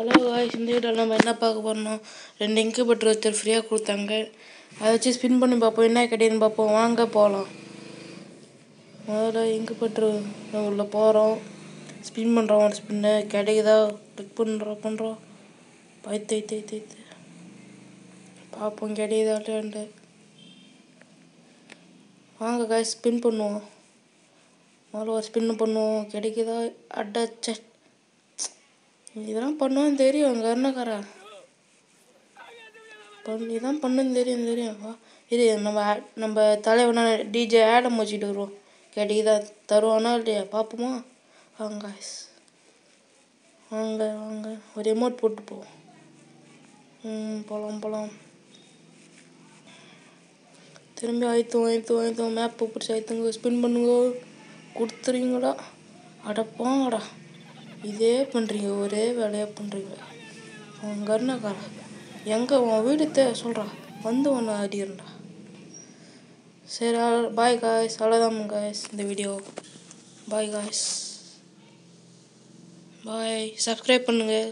Hello இந்த வீடியோவில் நம்ம என்ன பார்க்க போகணும் ரெண்டு இன்குபேட்டர் ஒருத்தர் ஃப்ரீயாக கொடுத்தாங்க. அதை வச்சு ஸ்பின் பண்ணி பார்ப்போம். என்ன கிடையாதுன்னு பார்ப்போம். வாங்க போகலாம் முதல்ல இன்குபேட்டர் உள்ள போகிறோம் ஸ்பின் பண்ணுறோம் ஒரு ஸ்பின்னு கிடைக்குதா? கிளிக் பண்ணுறோம் பண்ணுறோம் பைத்து ஐத்து ஐத்து ஐத்து பார்ப்போம் கிடைக்குதா இல்லையாண்டு வாங்க காய் ஸ்பின் பண்ணுவோம். முதல்ல ஒரு ஸ்பின் பண்ணுவோம். கிடைக்குதா? அடச்ச இதெல்லாம் பண்ணுவேன்னு தெரியும் அங்கே பண்ணி தான் பண்ணுன்னு தெரியும் தெரியும். வா. இது நம்ம நம்ம தலைவனா டிஜே ஆடம் வச்சுட்டு வருவோம். கிடைக்குதா தருவானா இல்லையா? பார்ப்போமா வாங்க வாங்க வாங்க. ஒரு எமௌண்ட் போட்டு போவோம் ம் போகலாம் போகலாம் திரும்பி ஆயித்தும் ஆயித்தும் ஆயித்தும். மேப்பை பிடிச்சி ஆயத்துங்க ஸ்பின் பண்ணுங்க. கொடுத்துறீங்களா? அட இதே பண்ணுறீங்க ஒரே வேலையாக பண்ணுறீங்க உன் கருணக்காரா எங்கே உன் வீடு தே சொல்கிறா வந்து ஒன்று அடிக்கிறேன்டா சரி பாய் காய்ஸ் அவ்வளோதான் காய்ஸ் இந்த video bye guys bye subscribe பண்ணுங்கள்